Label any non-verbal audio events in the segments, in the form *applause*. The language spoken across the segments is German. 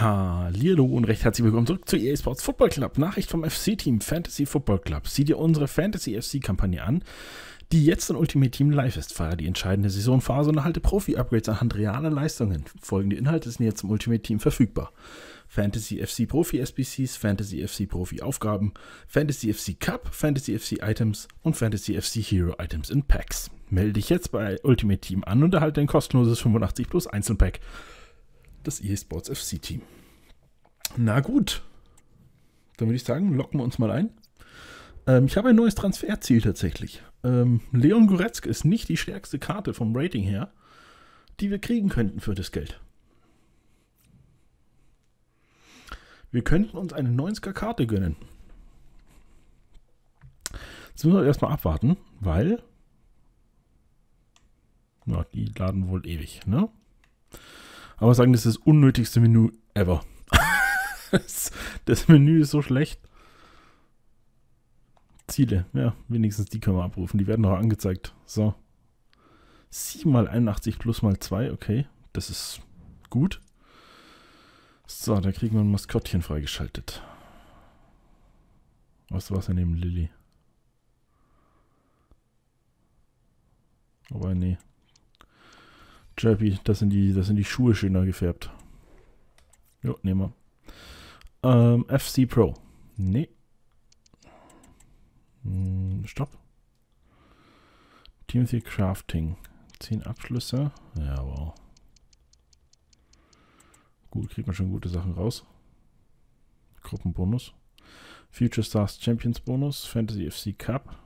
Hallo und recht herzlich willkommen zurück zu EA Sports Football Club. Nachricht vom FC-Team Fantasy Football Club. Sieh dir unsere Fantasy FC-Kampagne an, die jetzt in Ultimate Team live ist. Feier die entscheidende Saisonphase und erhalte Profi-Upgrades anhand realer Leistungen. Folgende Inhalte sind jetzt im Ultimate Team verfügbar. Fantasy FC Profi SBCs, Fantasy FC Profi Aufgaben, Fantasy FC Cup, Fantasy FC Items und Fantasy FC Hero Items in Packs. Melde dich jetzt bei Ultimate Team an und erhalte ein kostenloses 85 plus Einzelpack das eSports FC Team. Na gut, dann würde ich sagen, locken wir uns mal ein. Ähm, ich habe ein neues Transferziel tatsächlich. Ähm, Leon Goretzka ist nicht die stärkste Karte vom Rating her, die wir kriegen könnten für das Geld. Wir könnten uns eine 90er Karte gönnen. Jetzt müssen wir erstmal abwarten, weil ja, die laden wohl ewig, ne? Aber sagen, das ist das unnötigste Menü ever. *laughs* das Menü ist so schlecht. Ziele, ja, wenigstens die können wir abrufen. Die werden noch angezeigt. So. 7 mal 81 plus mal 2, okay. Das ist gut. So, da kriegen wir ein Maskottchen freigeschaltet. Was Wasser neben Lilly. Aber nee. Jerpy, das sind die, das sind die Schuhe schöner gefärbt. Jo, nehmen wir. Ähm, FC Pro. Nee. Hm, stopp. Timothy Crafting. 10 Abschlüsse. Ja, wow. Gut, kriegt man schon gute Sachen raus. Gruppenbonus. Future Stars Champions Bonus. Fantasy FC Cup.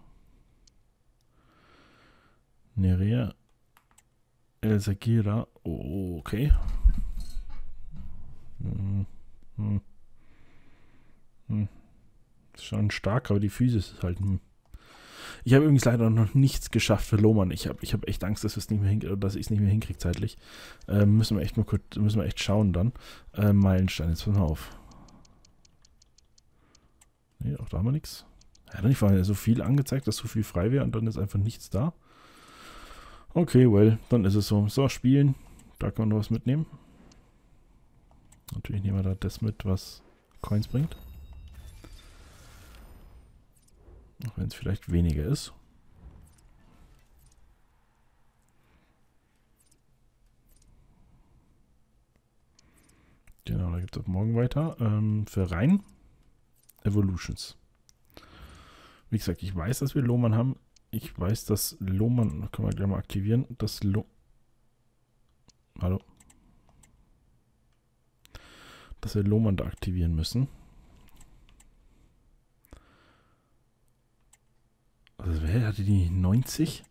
Nerea El Sagira. Oh, okay. Hm, hm. Hm. Schon stark, aber die Physis ist halt. Ich habe übrigens leider noch nichts geschafft für Lohmann. Ich habe ich hab echt Angst, dass, nicht ich es nicht mehr hinkriege zeitlich. Ähm, müssen wir echt mal kurz, müssen wir echt schauen dann. Ähm, Meilenstein, jetzt pass mal auf. Nee, auch da haben wir nichts. Ja, dann war so viel angezeigt, dass so viel frei wäre und dann ist einfach nichts da. Okay, well, dann ist es so. So, spielen. Da kann man noch was mitnehmen. Natürlich nehmen wir da das mit, was Coins bringt. Auch wenn es vielleicht weniger ist. Genau, da gibt es ab morgen weiter. Ähm, für rein Evolutions. Wie gesagt, ich weiß, dass wir Lohmann haben ich weiß, dass Lohmann, können wir gleich mal aktivieren, dass Lo Hallo. Dass wir Lohmann da aktivieren müssen. Also wer hatte die 90?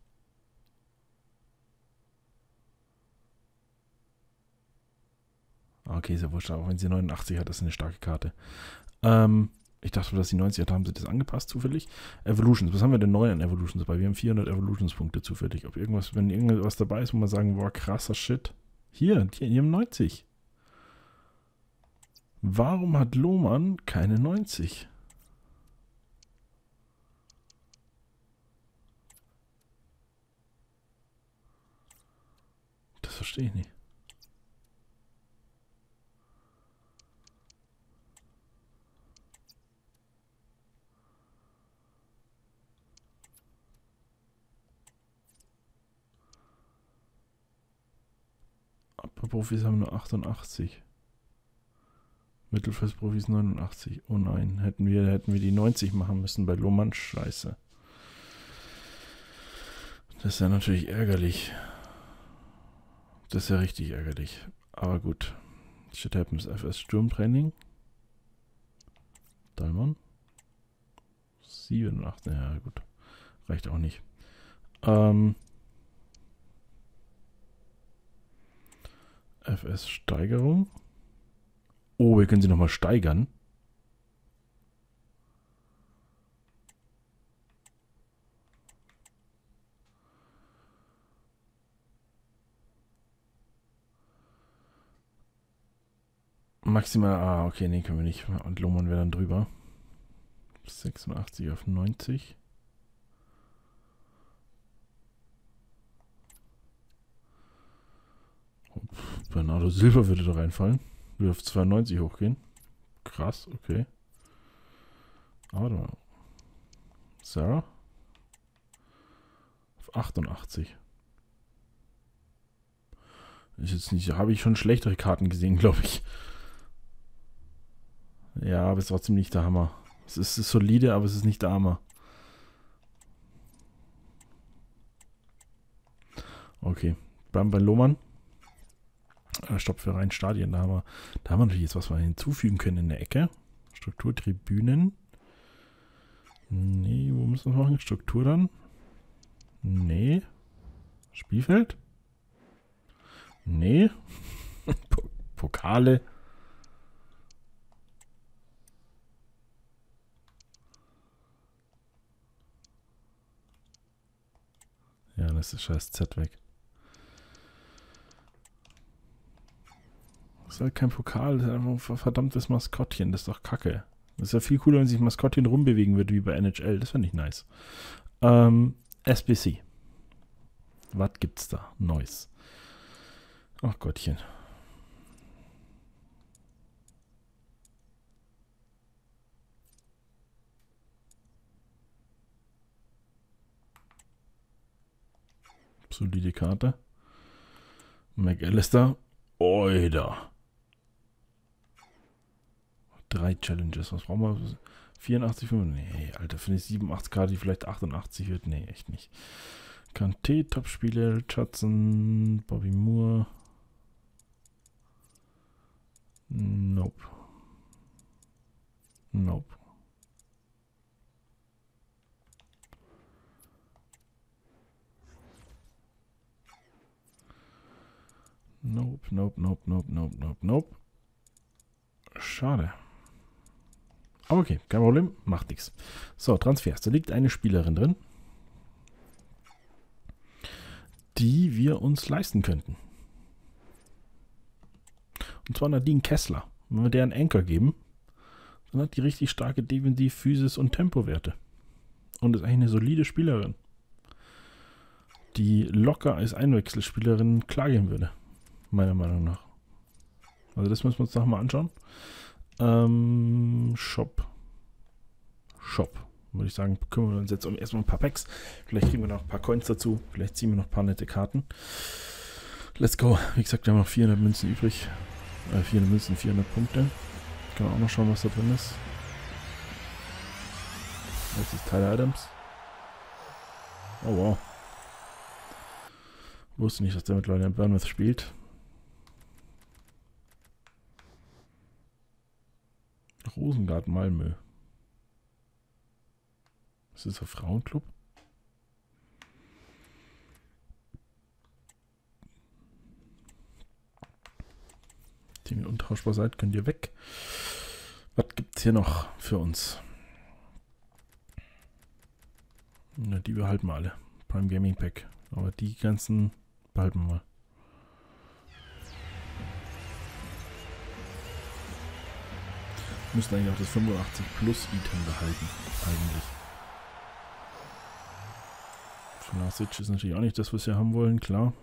Okay, ist ja wurscht, auch wenn sie 89 hat, das ist eine starke Karte. Ähm, ich dachte, dass die 90 hat, haben sie das angepasst zufällig. Evolutions, was haben wir denn neu an Evolutions dabei? Wir haben 400 Evolutions-Punkte zufällig. Ob irgendwas, wenn irgendwas dabei ist, wo man sagen, boah, krasser Shit. Hier, die, die haben 90. Warum hat Lohmann keine 90? Das verstehe ich nicht. Profis haben nur 88. Mittelfeldprofis 89. Oh nein, hätten wir, hätten wir die 90 machen müssen bei Lohmann. Scheiße. Das ist ja natürlich ärgerlich. Das ist ja richtig ärgerlich. Aber gut. Shit happens. FS Sturmtraining. Dalmon. 7, 8. Ja, gut. Reicht auch nicht. Ähm. FS-Steigerung. Oh, wir können sie nochmal steigern. Maximal, ah, okay, nee, können wir nicht. Und Lohmann wäre dann drüber. 86 auf 90. Bernardo Silva würde da reinfallen. Würde auf 92 hochgehen. Krass, okay. Mal. Sarah? Auf 88. Ist jetzt nicht, habe ich schon schlechtere Karten gesehen, glaube ich. Ja, aber es ist trotzdem nicht der Hammer. Es ist, ist solide, aber es ist nicht der Hammer. Okay, bleiben bei Lohmann. Äh, Stopp für rein Stadien. Da haben, wir, da haben wir natürlich jetzt was wir hinzufügen können in der Ecke. Strukturtribünen. Nee, wo müssen wir machen? Struktur dann? Nee. Spielfeld? Nee. *laughs* Pokale. Ja, das ist scheiß Z weg. Das ist halt kein Pokal, das ist einfach ein verdammtes Maskottchen. Das ist doch kacke. Das ist ja viel cooler, wenn sich Maskottchen rumbewegen würde, wie bei NHL. Das fände ich nice. Ähm, SBC. Was gibt's da? Neues. Ach Gottchen. Solide Karte. McAllister. Oida. Drei Challenges. Was brauchen wir? 84, 5. Nee, Alter, finde ich 87 Karte, die vielleicht 88 wird. Nee, echt nicht. Kanté, Topspieler, Hudson, Bobby Moore. Nope. Nope. Nope, nope, nope, nope, nope, nope, nope. Schade. Aber okay, kein Problem, macht nichts. So, Transfers. Da liegt eine Spielerin drin, die wir uns leisten könnten. Und zwar Nadine Kessler. Wenn wir der einen Anker geben, dann hat die richtig starke Defensiv, Physis und Tempowerte. Und ist eigentlich eine solide Spielerin, die locker als Einwechselspielerin klargehen würde. Meiner Meinung nach. Also das müssen wir uns nochmal anschauen. Ähm, Shop. Shop. Würde ich sagen, kümmern wir uns jetzt um erstmal ein paar Packs. Vielleicht kriegen wir noch ein paar Coins dazu. Vielleicht ziehen wir noch ein paar nette Karten. Let's go. Wie gesagt, wir haben noch 400 Münzen übrig. Äh, 400 Münzen, 400 Punkte. Können wir auch noch schauen, was da drin ist. Das ist Tyler Adams. Oh wow. Wusste nicht, dass der mittlerweile in Bournemouth spielt. Rosengarten Malmö. Ist das ein Frauenclub? Die ihr untauschbar seid, könnt ihr weg. Was gibt es hier noch für uns? Na, die behalten wir alle. Prime Gaming Pack. Aber die ganzen behalten wir mal. Müssen eigentlich auch das 85 Plus Item behalten. Eigentlich. Flasic ist natürlich auch nicht das, was wir haben wollen, klar.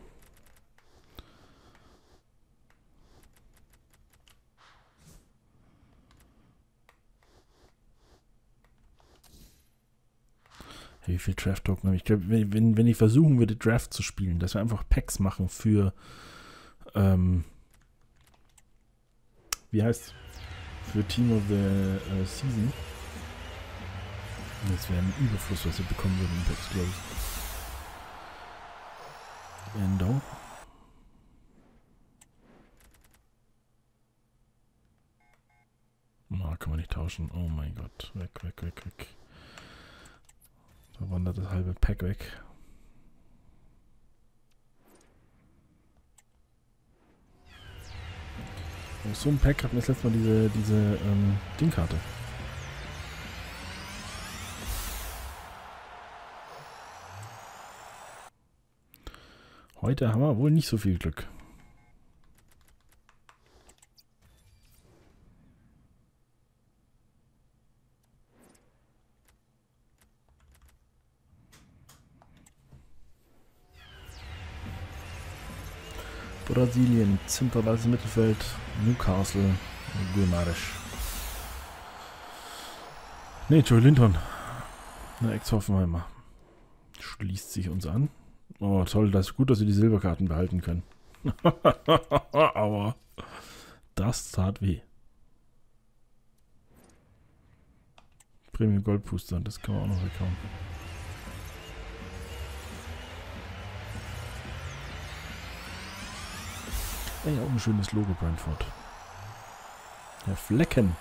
Wie viel Draft-Token habe ich? Glaub, wenn, wenn ich versuchen würde, Draft zu spielen, dass wir einfach Packs machen für ähm, wie heißt für Team of the uh, Season. Das wäre ein Überfluss, was wir bekommen würden im Packs, glaube ich. Endo. Na, kann man nicht tauschen. Oh mein Gott. Weg, weg, weg, weg. Da wandert das halbe Pack weg. Auf so einem Pack hatten wir das letzte Mal diese, diese ähm, Dingkarte. Heute haben wir wohl nicht so viel Glück. Brasilien, zentrales Mittelfeld, Newcastle, Guimaraes. Ne, Joe Linton. Na, Ex-Hoffenheimer. Schließt sich uns an. Oh, toll, das ist gut, dass wir die Silberkarten behalten können. *laughs* Aber das tat weh. Premium Goldpuster, das kann man auch noch weghauen. Ey, auch ein schönes Logo, Brentford. Herr Flecken.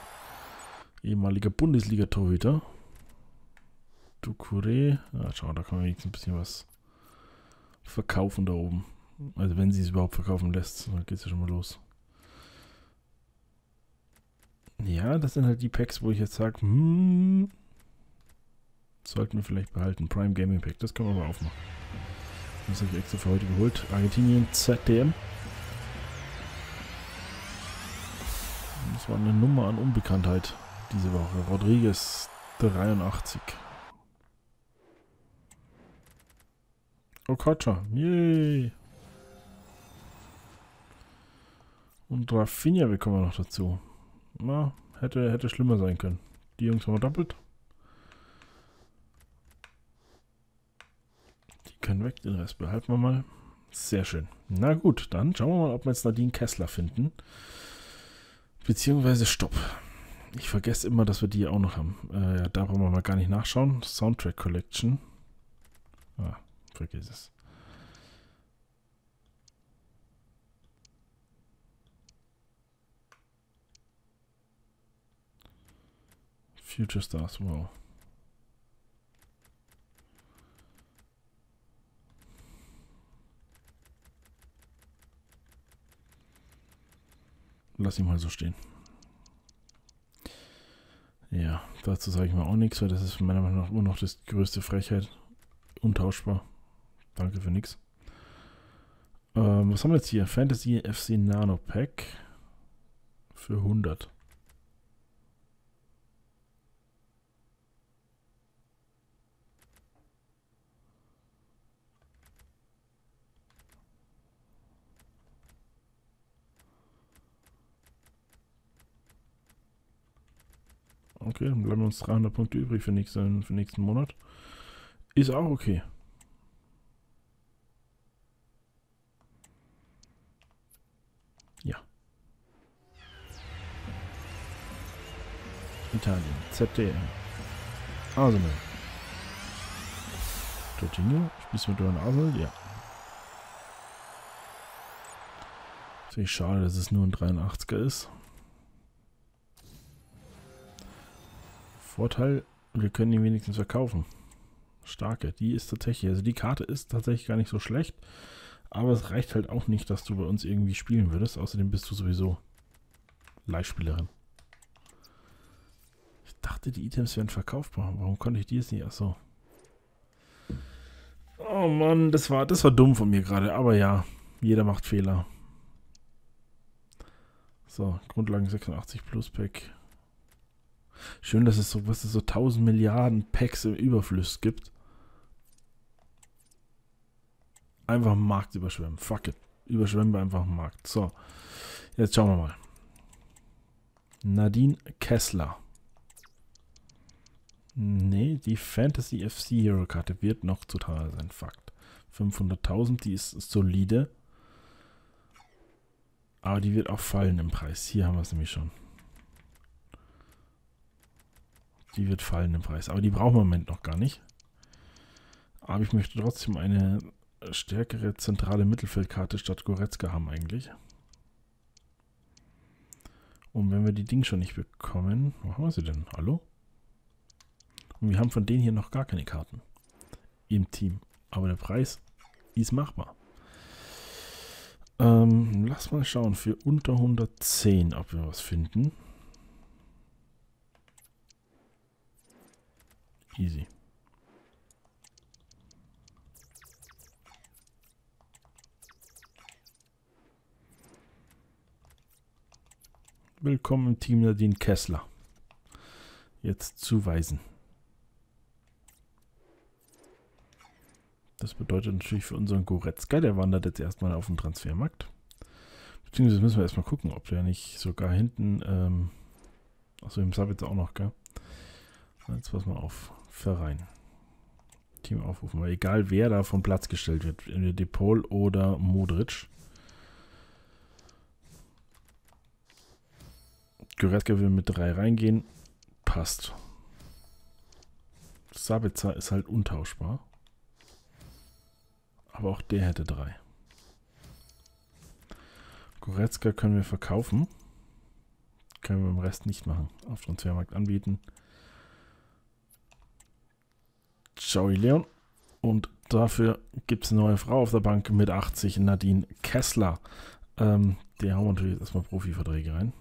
Ehemaliger Bundesliga-Torhüter. Ducouré. Ja, schau, da kann man jetzt ein bisschen was verkaufen da oben. Also wenn sie es überhaupt verkaufen lässt, dann geht es ja schon mal los. Ja, das sind halt die Packs, wo ich jetzt sage, hm, sollten wir vielleicht behalten. Prime Gaming Pack, das können wir mal aufmachen. Das habe ich extra für heute geholt. Argentinien ZDM. War eine Nummer an Unbekanntheit diese Woche. Rodriguez 83. Okocha, yay! Und Rafinha bekommen wir noch dazu. Na, hätte, hätte schlimmer sein können. Die Jungs haben wir doppelt. Die können weg, den Rest behalten wir mal. Sehr schön. Na gut, dann schauen wir mal, ob wir jetzt Nadine Kessler finden. Beziehungsweise Stopp. Ich vergesse immer, dass wir die auch noch haben. Äh, da brauchen wir mal gar nicht nachschauen. Soundtrack Collection. Ah, vergiss es. Future Stars, wow. Lass ihn mal so stehen. Ja, dazu sage ich mal auch nichts, weil das ist meiner Meinung nach immer noch das größte Frechheit. Untauschbar. Danke für nichts. Ähm, was haben wir jetzt hier? Fantasy FC Nano Pack für 100. Okay, dann bleiben uns 300 Punkte übrig für nächsten, für nächsten Monat. Ist auch okay. Ja. Italien, ZDM. Arsenal. Jorginho, spielst du mit Dorn Arsenal? Ja. Finde ich schade, dass es nur ein 83er ist. Vorteil, wir können ihn wenigstens verkaufen. Starke, die ist tatsächlich, also die Karte ist tatsächlich gar nicht so schlecht, aber es reicht halt auch nicht, dass du bei uns irgendwie spielen würdest. Außerdem bist du sowieso Leihspielerin. Ich dachte, die Items wären verkaufbar. Warum konnte ich die jetzt nicht? Achso. Oh Mann, das war, das war dumm von mir gerade. Aber ja, jeder macht Fehler. So, Grundlagen 86 Plus Pack. Schön, dass es so, was es so 1000 Milliarden Packs im Überfluss gibt. Einfach einen Markt überschwemmen. Fuck it. Überschwemmen wir einfach einen Markt. So. Jetzt schauen wir mal. Nadine Kessler. Nee, die Fantasy FC Hero Karte wird noch zu teuer sein. Fakt. 500.000, die ist solide. Aber die wird auch fallen im Preis. Hier haben wir es nämlich schon. Die wird fallen im Preis. Aber die brauchen wir im Moment noch gar nicht. Aber ich möchte trotzdem eine stärkere zentrale Mittelfeldkarte statt Goretzka haben eigentlich. Und wenn wir die Ding schon nicht bekommen, wo haben wir sie denn? Hallo? Und wir haben von denen hier noch gar keine Karten im Team. Aber der Preis ist machbar. Ähm, lass mal schauen, für unter 110, ob wir was finden. Easy. Willkommen im Team Nadine Kessler. Jetzt zuweisen. Das bedeutet natürlich für unseren Goretzka, der wandert jetzt erstmal auf den Transfermarkt. Beziehungsweise müssen wir erstmal gucken, ob der nicht sogar hinten, ähm, achso, im Sabitzer auch noch, gell? Jetzt pass mal auf. Verein. Team aufrufen. Weil egal wer da vom Platz gestellt wird, entweder Depol oder Modric. Goretzka will mit drei reingehen. Passt. Sabitzer ist halt untauschbar. Aber auch der hätte drei. Goretzka können wir verkaufen. Können wir im Rest nicht machen. Auf Transfermarkt anbieten. Joey Leon. Und dafür gibt es eine neue Frau auf der Bank mit 80, Nadine Kessler. Ähm, der haben wir natürlich erstmal Profiverträge rein.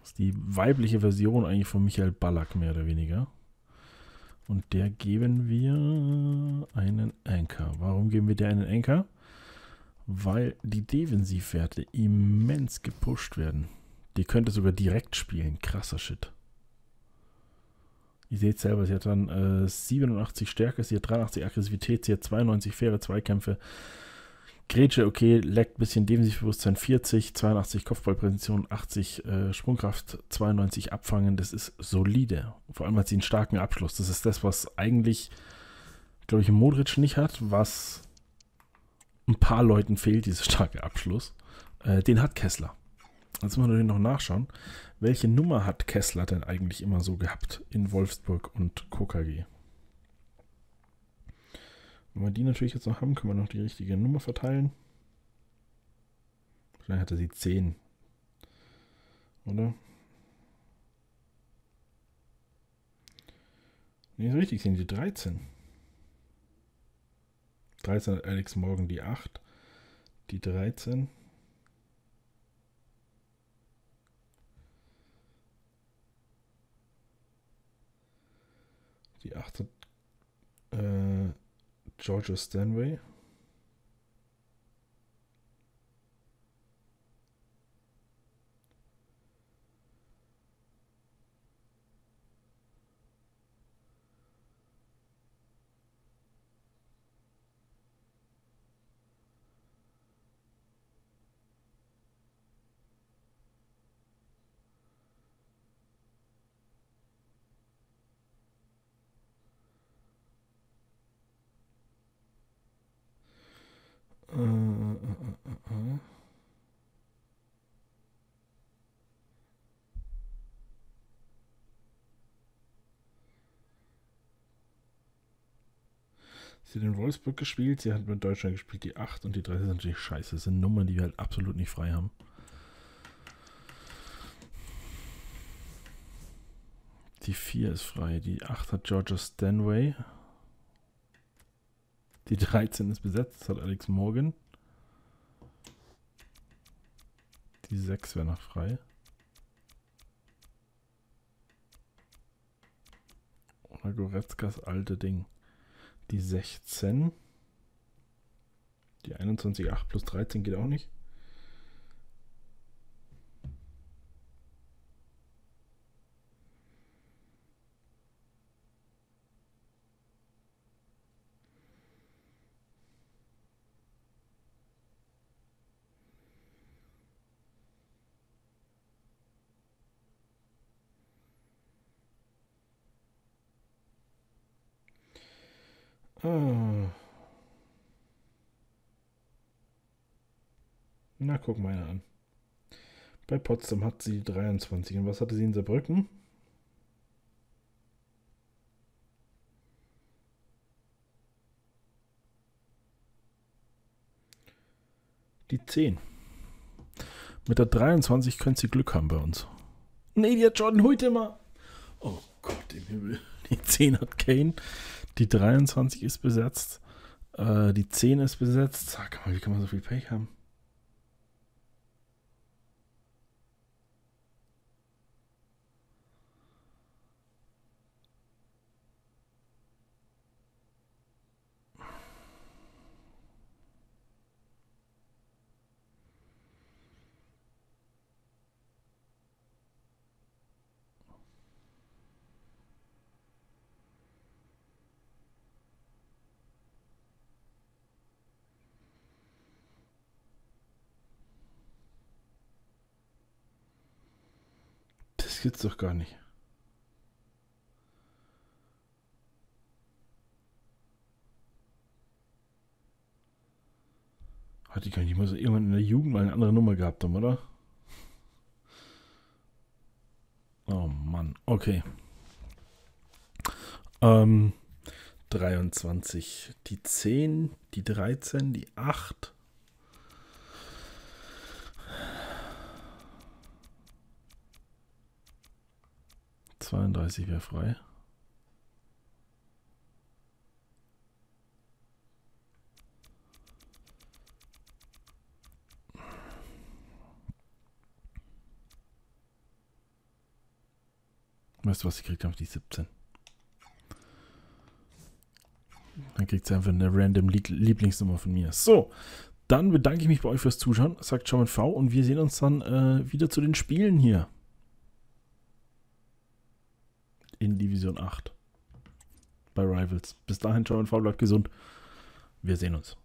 Das ist die weibliche Version eigentlich von Michael Ballack, mehr oder weniger. Und der geben wir einen Anker. Warum geben wir der einen Anker? Weil die Defensivwerte immens gepusht werden. Die könnte sogar direkt spielen. Krasser Shit. Ihr seht selber, sie hat dann äh, 87 Stärke, sie hat 83 Aggressivität, sie hat 92 faire Zweikämpfe. Grätsche, okay, leckt ein bisschen Defensivbewusstsein 40, 82 Kopfballpräzision, 80 äh, Sprungkraft, 92 Abfangen. Das ist solide. Vor allem hat sie einen starken Abschluss. Das ist das, was eigentlich, glaube ich, Modric nicht hat, was ein paar Leuten fehlt, dieser starke Abschluss. Äh, den hat Kessler. Jetzt müssen wir natürlich noch nachschauen. Welche Nummer hat Kessler denn eigentlich immer so gehabt in Wolfsburg und KKG? Wenn wir die natürlich jetzt noch haben, können wir noch die richtige Nummer verteilen. Vielleicht hatte sie 10. Oder? Nee, ist richtig, sind die 13. 13 hat Alex Morgan die 8. Die 13. Die 8 hat äh, Georgia Stanway. Äh, äh, äh, Sie hat in Wolfsburg gespielt, sie hat mit Deutschland gespielt, die 8 und die 3 sind natürlich scheiße. Das sind Nummern, die wir halt absolut nicht frei haben. Die 4 ist frei, die 8 hat Georgia Stanway. Die 13 ist besetzt, das hat Alex Morgan. Die 6 wäre noch frei. Oder Goretzkas alte Ding. Die 16. Die 21, 8 plus 13 geht auch nicht. Ah. Na, guck mal an. Bei Potsdam hat sie 23. Und was hatte sie in Saarbrücken? Die 10. Mit der 23 könnte sie Glück haben bei uns. Nee, die hat Jordan heute mal. Oh Gott im Himmel. Die 10 hat Kane. Die 23 ist besetzt. Äh, die 10 ist besetzt. Sag mal, wie kann man so viel Pech haben? Das gibt's doch gar nicht. Hatte ich gar nicht. Ich muss irgendwann in der Jugend mal eine andere Nummer gehabt haben, oder? Oh Mann. Okay. Ähm, 23. Die 10, die 13, die 8. Zweiunddreißig wäre frei. Weißt du, was ich kriegt habe? Die 17. Dann kriegt sie einfach eine random Lieblingsnummer von mir. So, dann bedanke ich mich bei euch fürs Zuschauen, sagt John V. Und wir sehen uns dann äh, wieder zu den Spielen hier. In Division 8. Bei Rivals. Bis dahin, John V. bleibt gesund. Wir sehen uns.